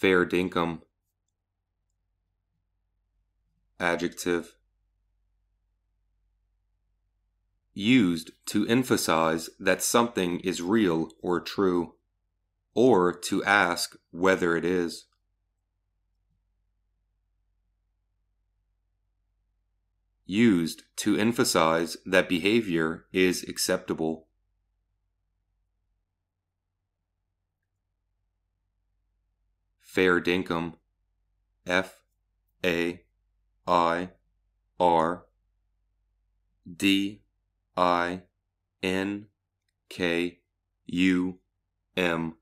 Fair dinkum. Adjective. Used to emphasize that something is real or true, or to ask whether it is. Used to emphasize that behavior is acceptable. Fair dinkum, F A I R D I N K U M.